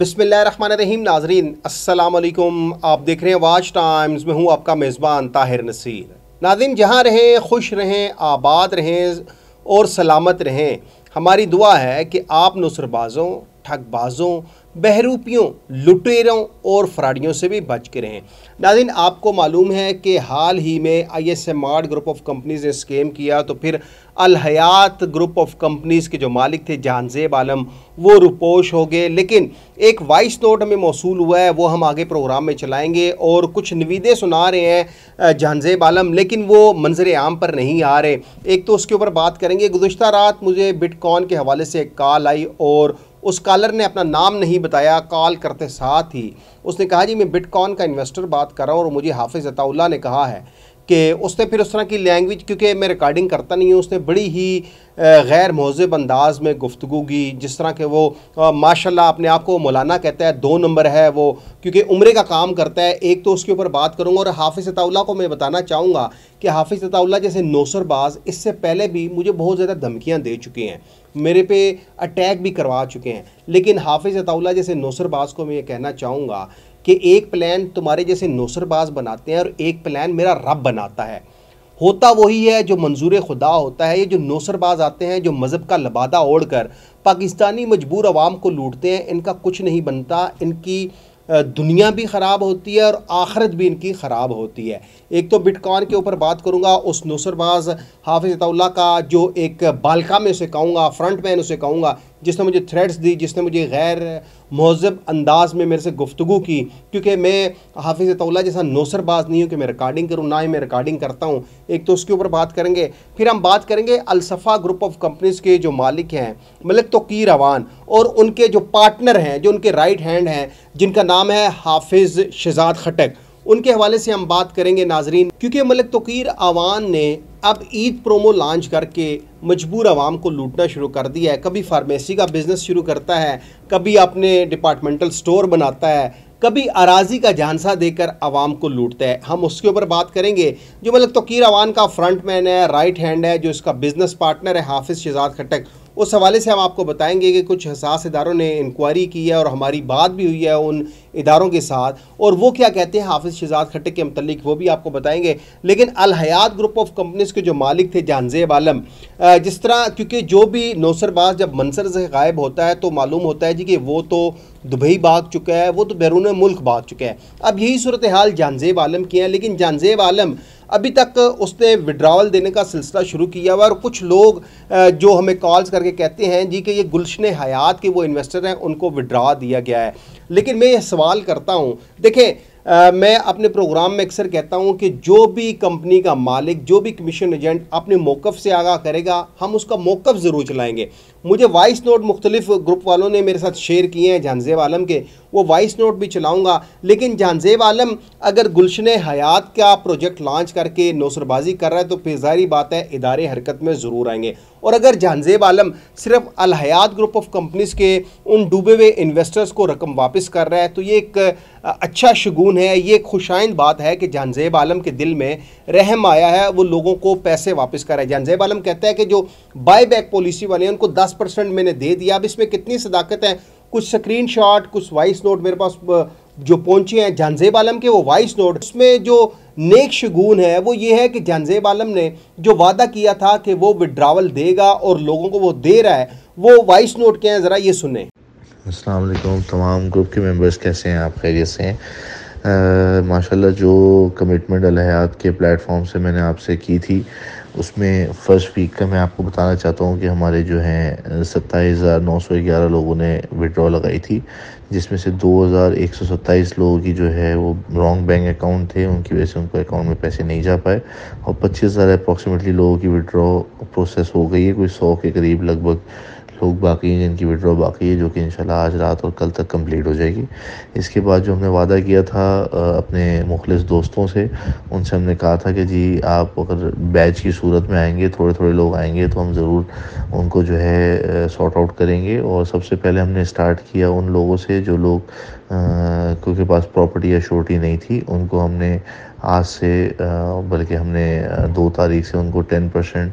بسم اللہ الرحمن الرحیم، ناظرین، السلام علیکم۔ آپ دیکھ رہے ہیں واچ ٹائمز، میں ہوں آپ کا میزبان طاہر نصیر۔ ناظرین، جہاں رہیں، خوش رہیں، آباد رہیں اور سلامت رہیں، ہماری دعا ہے کہ آپ نصر بازوں ٹھگ بازوں بہروپیوں، لٹیروں اور فراڈیوں سے بھی بچ کے رہیں۔ ناظرین، آپ کو معلوم ہے کہ حال ہی میں آئی ایس ایم آرڈ گروپ آف کمپنیز نے اسکیم کیا تو پھر الحیات گروپ آف کمپنیز کے جو مالک تھے، جہانزیب عالم، وہ روپوش ہو گئے۔ لیکن ایک وائس نوٹ ہمیں موصول ہوا ہے، وہ ہم آگے پروگرام میں چلائیں گے اور کچھ نویدے سنا رہے ہیں جہانزیب عالم، لیکن وہ منظر عام پر نہیں آ رہے۔ ایک تو اس کے اوپر بات کریں گے۔ گزشتہ رات مجھے بٹ کون کے حوالے سے ایک کال آئی اور اس کالر نے اپنا نام نہیں بتایا، کال کرتے ساتھ ہی۔ اس نے کہا جی میں بٹ کون کا انویسٹر بات کر رہا ہوں اور مجھے حافظ عطا اللہ نے کہا ہے۔ کہ اس نے پھر اس طرح کی لینگویج کیونکہ میں ریکارڈنگ کرتا نہیں ہوں، اس نے بڑی ہی غیر مہذب انداز میں گفتگو کی، جس طرح کہ وہ ماشاءاللہ اپنے آپ کو مولانا کہتا ہے، دو نمبر ہے وہ، کیونکہ عمرے کا کام کرتا ہے، ایک تو اس کے اوپر بات کروں گا اور حافظ اللہ کو میں بتانا چاہوں گا کہ حافظ اللہ جیسے نوسر باز اس سے پہلے بھی مجھے بہت زیادہ دھمکیاں دے چکے ہیں، میرے پہ اٹیک بھی کروا چکے ہیں، لیکن حافظ اللہ جیسے نوسر باز کو میں یہ کہنا چاہوں گا کہ ایک پلان تمہارے جیسے نوسر باز بناتے ہیں اور ایک پلان میرا رب بناتا ہے۔ ہوتا وہی ہے جو منظور خدا ہوتا ہے، یہ جو نوسر باز آتے ہیں، جو مذہب کا لبادہ اوڑھ کر پاکستانی مجبور عوام کو لوٹتے ہیں، ان کا کچھ نہیں بنتا، ان کی دنیا بھی خراب ہوتی ہے اور آخرت بھی ان کی خراب ہوتی ہے۔ ایک تو بٹ کان کے اوپر بات کروں گا، اس نصر باز حافظ اللہ کا جو ایک بالکا میں اسے کہوں گا، فرنٹ مین اسے کہوں گا جس نے مجھے تھریڈز دی، جس نے مجھے غیر مہذب انداز میں میرے سے گفتگو کی، کیونکہ میں حافظ اللہ جیسا نوسر باز نہیں ہوں کہ میں ریکارڈنگ کروں، نہ ہی میں ریکارڈنگ کرتا ہوں۔ ایک تو اس کے اوپر بات کریں گے، پھر ہم بات کریں گے الصفا گروپ آف کمپنیز کے جو مالک ہیں، ملک توقیر اوان اور ان کے جو پارٹنر ہیں، جو ان کے رائٹ ہینڈ ہیں، جن کا نام ہے حافظ شہزاد خٹک۔ ان کے حوالے سے ہم بات کریں گے، ناظرین، کیونکہ ملک توقیر اوان نے اب عید پرومو لانچ کر کے مجبور عوام کو لوٹنا شروع کر دیا ہے۔ کبھی فارمیسی کا بزنس شروع کرتا ہے، کبھی اپنے ڈپارٹمنٹل سٹور بناتا ہے۔ کبھی اراضی کا جھانسا دے کر عوام کو لوٹتا ہے۔ ہم اس کے اوپر بات کریں گے۔ جو ملک توقیر عوان کا فرنٹ مین ہے رائٹ ہینڈ ہے، جو اس کا بزنس پارٹنر ہے، حافظ شہزاد خٹک اس حوالے سے ہم آپ کو بتائیں گے کہ کچھ حساس اداروں نے انکوائری کی ہے اور ہماری بات بھی ہوئی ہے۔ ان اداروں کے ساتھ اور وہ کیا کہتے ہیں، حافظ شہزاد کھٹک کے متعلق وہ بھی آپ کو بتائیں گے۔ لیکن الحیات گروپ آف کمپنیز کے جو مالک تھے جانزیب عالم جس طرح کیونکہ جو بھی نوسر باز جب منصر سے غائب ہوتا ہے تو معلوم ہوتا ہے جی کہ وہ تو دبئی بھاگ چکا ہے، وہ تو بیرون ملک بھاگ چکا ہے۔ اب یہی صورتحال جانزیب عالم کی ہے، لیکن جانزیب عالم ابھی تک اس نے وڈراول دینے کا سلسلہ شروع کیا ہوا اور کچھ لوگ جو ہمیں کالز کر کے کہتے ہیں جی کہ یہ گلشن حیات کے وہ انویسٹر ہیں، ان کو وڈرا دیا گیا ہے۔ لیکن میں یہ سوال کرتا ہوں دیکھیں میں اپنے پروگرام میں اکثر کہتا ہوں کہ جو بھی کمپنی کا مالک، جو بھی کمیشن ایجنٹ اپنے موقف سے آگاہ کرے گا، ہم اس کا موقف ضرور چلائیں گے۔ مجھے وائس نوٹ مختلف گروپ والوں نے میرے ساتھ شیئر کیے ہیں جہانزیب عالم کے۔ وہ وائس نوٹ بھی چلاؤں گا۔ لیکن جہانزیب عالم، اگر گلشن حیات کا پروجیکٹ لانچ کر کے نوسر بازی کر رہا ہے، تو پھر ظاہری بات ہے، ادارے حرکت میں ضرور آئیں گے۔ اور اگر جہانزیب عالم صرف الحیات گروپ آف کمپنیز کے ان ڈوبے ہوئے انویسٹرز کو رقم واپس کر رہا ہے، تو یہ ایک اچھا شگون ہے یہ ایک خوشائند بات ہے کہ جہانزیب عالم کے دل میں رحم آیا ہے، وہ لوگوں کو پیسے واپس کر رہا ہے جہانزیب عالم کہتا ہے کہ جو بائی بیک پالیسی والے ہیں ان کو دس پرسنٹ میں نے دے دیا۔ اب اس میں کتنی صداقت ہے کچھ سکرین شاٹ کچھ وائس نوٹ میرے پاس جو پہنچے ہیں جانزیب عالم کے، وہ وائس نوٹ اس میں جو نیک شگون ہے، وہ یہ ہے کہ جانزیب عالم نے جو وعدہ کیا تھا کہ وہ وڈراول دے گا اور لوگوں کو وہ دے رہا ہے، وہ وائس نوٹ کے ہیں ذرا یہ سنیں۔ السلام علیکم، تمام گروپ کے ممبرز کیسے ہیں؟ آپ خیریت سے ہیں؟ ماشاءاللہ جو کمٹمنٹ الحیات کے پلیٹ فارم سے میں نے آپ سے کی تھی، اس میں فرسٹ ویک کا میں آپ کو بتانا چاہتا ہوں کہ ہمارے جو ہیں، ستائیس ہزار نو سو گیارہ لوگوں نے وڈرا لگائی تھی، جس میں سے دو ہزار ایک سو ستائیس لوگوں کی جو ہے وہ رانگ بینک اکاؤنٹ تھے، ان کی وجہ سے ان کو اکاؤنٹ میں پیسے نہیں جا پائے، اور پچیس ہزار اپروکسیمیٹلی لوگوں کی وڈرا پروسیس ہو گئی ہے، کوئی سو کے قریب، لگ بھگ لوگ باقی ہیں جن کی وڈرا باقی ہے جو کہ انشاءاللہ آج رات اور کل تک کمپلیٹ ہو جائے گی۔ اس کے بعد جو ہم نے وعدہ کیا تھا اپنے مخلص دوستوں سے، ان سے ہم نے کہا تھا کہ جی آپ اگر بیچ کی صورت میں آئیں گے، تھوڑے تھوڑے لوگ آئیں گے، تو ہم ضرور ان کو جو ہے سارٹ آؤٹ کریں گے۔ اور سب سے پہلے ہم نے اسٹارٹ کیا ان لوگوں سے جو لوگ کیونکہ پاس پراپرٹی یا شورٹی نہیں تھی، ان کو ہم نے آج سے بلکہ ہم نے دو تاریخ سے ان کو ٹین پرسینٹ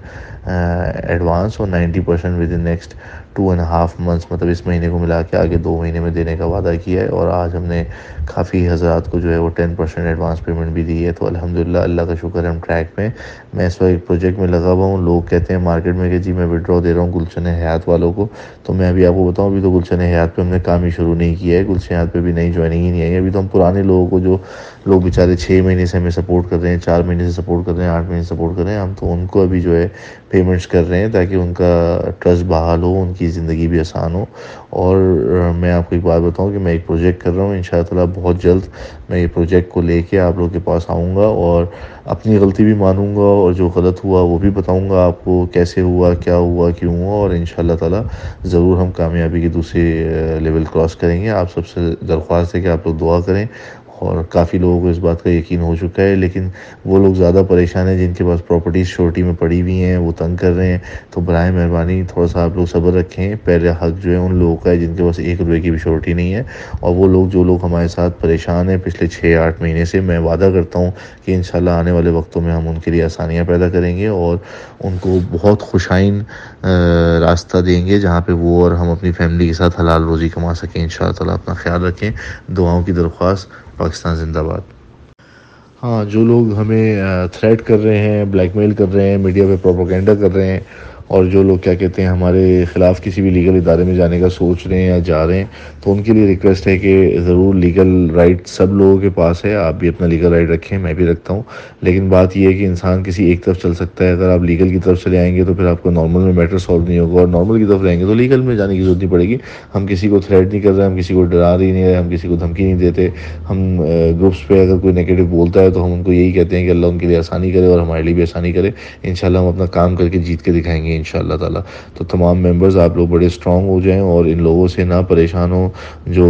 ایڈوانس اور ninety percent within next two and half months مطلب اس مہینے کو ملا کے آگے دو مہینے میں دینے کا وعدہ کیا ہے۔ اور آج ہم نے کافی حضرات کو جو ہے وہ ٹین پرسینٹ ایڈوانس پیمنٹ بھی دی ہے۔ تو الحمدللہ، اللہ کا شکر ہے ہم ٹریک میں میں اس وقت ایک پروجیکٹ میں لگا ہوا ہوں۔ لوگ کہتے ہیں مارکیٹ میں کہ جی میں وڈرا دے رہا ہوں گلشن حیات والوں کو۔ تو میں ابھی آپ کو بتاؤں، ابھی تو گلشن حیات پہ ہم نے کام ہی شروع نہیں کیا ہے۔ گلشن حیات پہ بھی نئی جوائننگ ہی نہیں آئی۔ ابھی تو ہم پرانے لوگوں کو جو، لوگ بیچارے چھ مہینے سے ہمیں سپورٹ کر رہے ہیں، چار مہینے سے سپورٹ کر رہے ہیں، آٹھ مہینے سے سپورٹ کر رہے ہیں۔ ہم تو ان کو ابھی جو ہے پیمنٹس کر رہے ہیں تاکہ ان کا ٹرسٹ بحال ہو، ان کی زندگی بھی آسان ہو۔ اور میں آپ کو ایک بات بتاؤں کہ میں ایک پروجیکٹ کر رہا ہوں ان شاء اللہ تعالیٰ بہت جلد میں یہ پروجیکٹ کو لے کے آپ لوگوں کے پاس آؤں گا اور اپنی غلطی بھی مانوں گا اور جو غلط ہوا وہ بھی بتاؤں گا آپ کو کیسے ہوا، کیا ہوا، کیوں ہوا۔ اور ان شاء اللہ تعالیٰ ضرور ہم کامیابی کے دوسرے لیول کراس کریں گے۔ آپ سب سے درخواست ہے کہ آپ لوگ دعا کریں۔ اور کافی لوگوں کو اس بات کا یقین ہو چکا ہے، لیکن وہ لوگ زیادہ پریشان ہیں جن کے پاس پراپرٹیز شورٹی میں پڑی ہوئی ہیں، وہ تنگ کر رہے ہیں۔ تو برائے مہربانی تھوڑا سا آپ لوگ صبر رکھیں۔ پہلے حق جو ہے ان لوگوں کا ہے جن کے پاس ایک روپے کی بھی شورٹی نہیں ہے۔ اور وہ لوگ جو لوگ ہمارے ساتھ پریشان ہیں، پچھلے چھ آٹھ مہینے سے میں وعدہ کرتا ہوں کہ انشاءاللہ آنے والے وقتوں میں ہم ان کے لیے آسانیاں پیدا کریں گے اور ان کو بہت خوشائن راستہ دیں گے جہاں پہ وہ اور ہم اپنی فیملی کے ساتھ حلال روزی کما سکیں۔ ان شاء اللہ تعالیٰ اپنا خیال رکھیں۔ دعاؤں کی درخواست۔ پاکستان زندہ باد۔ ہاں جو لوگ ہمیں تھریٹ کر رہے ہیں بلیک میل کر رہے ہیں میڈیا پہ پروپوگینڈا کر رہے ہیں اور جو لوگ کیا کہتے ہیں ہمارے خلاف کسی بھی لیگل ادارے میں جانے کا سوچ رہے ہیں یا جا رہے ہیں، تو ان کے لیے ریکویسٹ ہے کہ ضرور لیگل رائٹ سب لوگوں کے پاس ہے، آپ بھی اپنا لیگل رائٹ رکھیں، میں بھی رکھتا ہوں۔ لیکن بات یہ ہے کہ انسان کسی ایک طرف چل سکتا ہے، اگر آپ لیگل کی طرف چلے آئیں گے تو پھر آپ کو نارمل میں میٹر سالو نہیں ہوگا اور نارمل کی طرف رہیں گے تو لیگل میں جانے کی ضرورت نہیں پڑے گی۔ ہم کسی کو تھریٹ نہیں کر رہے، ہم کسی کو ڈرا رہی نہیں رہے ہم کسی کو دھمکی نہیں دیتے۔ ہم گروپس پہ اگر کوئی نگیٹو بولتا ہے تو ہم ان کو یہی کہتے ہیں کہ اللہ ان کے لیے آسانی کرے اور ہمارے لیے بھی آسانی کرے۔ ان ہم اپنا کام کر کے جیت کے دکھائیں گے۔ ان شاء اللہ تعالیٰ۔ تو تمام ممبرز آپ لوگ بڑے اسٹرانگ ہو جائیں اور ان لوگوں سے نہ پریشان ہوں جو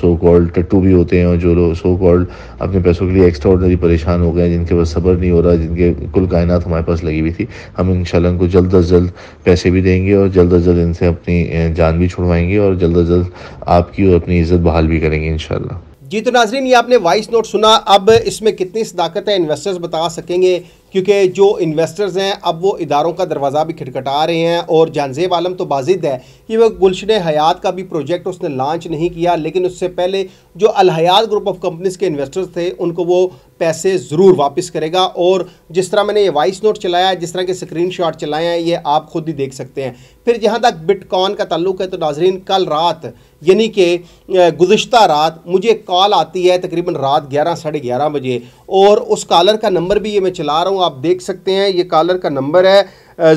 سو کالڈ ٹٹو بھی ہوتے ہیں اور جو لوگ سو کالڈ اپنے پیسوں کے لیے ایکسٹرا آرڈنری پریشان ہو گئے ہیں، جن کے پاس صبر نہیں ہو رہا، جن کے کل کائنات ہمارے پاس لگی ہوئی تھی۔ ہم ان شاء اللہ ان کو جلد از جلد پیسے بھی دیں گے اور جلد از جلد ان سے اپنی جان بھی چھڑوائیں گے اور جلد از جلد آپ کی اور اپنی عزت بحال بھی کریں گے ان شاء اللہ۔ جی تو ناظرین، یہ آپ نے وائس نوٹ سنا۔ اب اس میں کتنی صداقت ہے انویسٹرز بتا سکیں گے۔ کیونکہ جو انویسٹرز ہیں، اب وہ اداروں کا دروازہ بھی کھٹکھٹا رہے ہیں اور جانزیب عالم تو بازد ہے۔ کہ وہ گلشن حیات کا بھی پروجیکٹ اس نے لانچ نہیں کیا، لیکن اس سے پہلے جو الحیات گروپ آف کمپنیز کے انویسٹرز تھے، ان کو وہ پیسے ضرور واپس کرے گا۔ اور جس طرح میں نے یہ وائس نوٹ چلایا ہے، جس طرح کے سکرین شاٹ چلائے ہیں، یہ آپ خود ہی دیکھ سکتے ہیں۔ پھر جہاں تک بٹ کون کا تعلق ہے، تو ناظرین، کل رات یعنی کہ گزشتہ رات، مجھے کال آتی ہے تقریباً رات گیارہ، ساڑھے گیارہ بجے۔ اور اس کالر کا نمبر بھی یہ میں چلا رہا ہوں۔ آپ دیکھ سکتے ہیں، یہ کالر کا نمبر ہے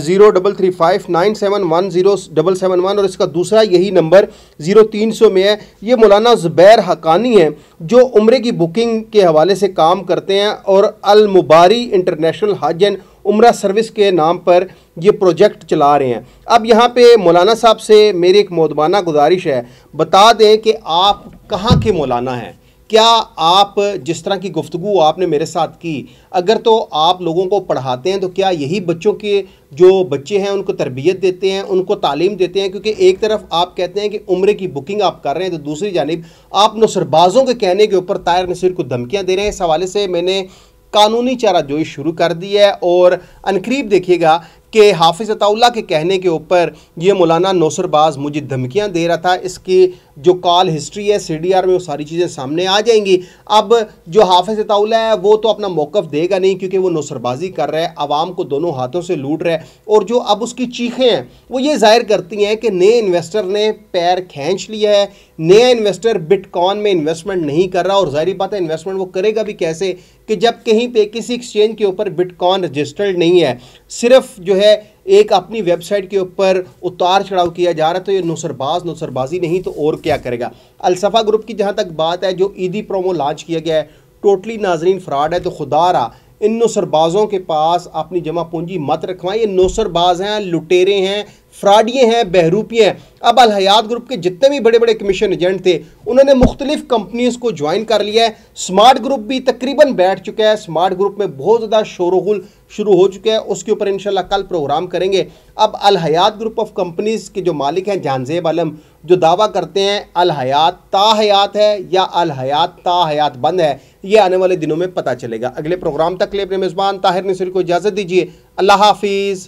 zero double three five nine seven one zero double seven one اور اس کا دوسرا یہی نمبر زیرو تین سو میں ہے۔ یہ مولانا زبیر حقانی ہیں جو عمرے کی بکنگ کے حوالے سے کام کرتے ہیں اور المباری انٹرنیشنل حج اینڈ عمرہ سروس کے نام پر یہ پروجیکٹ چلا رہے ہیں۔ اب یہاں پہ مولانا صاحب سے میری ایک مودبانہ گزارش ہے۔ بتا دیں کہ آپ کہاں کے مولانا ہیں؟ کیا آپ جس طرح کی گفتگو آپ نے میرے ساتھ کی، اگر تو آپ لوگوں کو پڑھاتے ہیں تو کیا یہی بچوں کے جو بچے ہیں ان کو تربیت دیتے ہیں، ان کو تعلیم دیتے ہیں؟ کیونکہ ایک طرف آپ کہتے ہیں کہ عمرے کی بکنگ آپ کر رہے ہیں، تو دوسری جانب آپ نصر بازوں کے کہنے کے اوپر طائر نصیر کو دھمکیاں دے رہے ہیں۔ اس حوالے سے میں نے قانونی چارہ جوئی شروع کر دی ہے اور انقریب دیکھیے گا کہ حافظ اللہ کے کہنے کے اوپر یہ مولانا نوسر باز مجھے دھمکیاں دے رہا تھا، اس کی جو کال ہسٹری ہے، سی ڈی آر میں وہ ساری چیزیں سامنے آ جائیں گی۔ اب جو حافظ اللہ ہے، وہ تو اپنا موقف دے گا نہیں کیونکہ وہ نوسر بازی کر رہا ہے، عوام کو دونوں ہاتھوں سے لوٹ رہا ہے۔ اور جو اب اس کی چیخیں ہیں، وہ یہ ظاہر کرتی ہیں کہ نئے انویسٹر نے پیر کھینچ لیا ہے۔ نیا انویسٹر بٹ کون میں انویسٹمنٹ نہیں کر رہا، اور ظاہری بات ہے، انویسٹمنٹ وہ کرے گا بھی کیسے کہ جب کہیں پہ کسی ایکسچینج کے اوپر بٹ کون رجسٹرڈ نہیں ہے، صرف جو ہے، ایک اپنی ویب سائٹ کے اوپر اتار چڑھاؤ کیا جا رہا ہے تو یہ نصر باز، نصر بازی نہیں تو اور کیا کرے گا۔ الصفا گروپ کی جہاں تک بات ہے، جو عیدی پرومو لانچ کیا گیا ہے، ٹوٹلی ناظرین فراڈ ہے، تو خدا رہا ان نصر بازوں کے پاس اپنی جمع پونجی مت رکھوائیں۔ یہ نصر باز ہیں، لٹیرے ہیں فراڈیے ہیں بہروپیے ہیں۔ اب الحیات گروپ کے جتنے بھی بڑے بڑے کمیشن ایجنٹ تھے، انہوں نے مختلف کمپنیز کو جوائن کر لیا ہے۔ سمارٹ گروپ بھی تقریباً بیٹھ چکا ہے۔ سمارٹ گروپ میں بہت زیادہ شور و غل شروع ہو چکا ہے اس کے اوپر انشاءاللہ کل پروگرام کریں گے۔ اب الحیات گروپ آف کمپنیز کے جو مالک ہیں جہانزیب علم جو دعویٰ کرتے ہیں، الحیات تا حیات ہے یا الحیات تا حیات بند ہے، یہ آنے والے دنوں میں پتہ چلے گا۔ اگلے پروگرام تک لے اپنے میزبان طاہر نصر کو اجازت دیجیے اللہ حافظ۔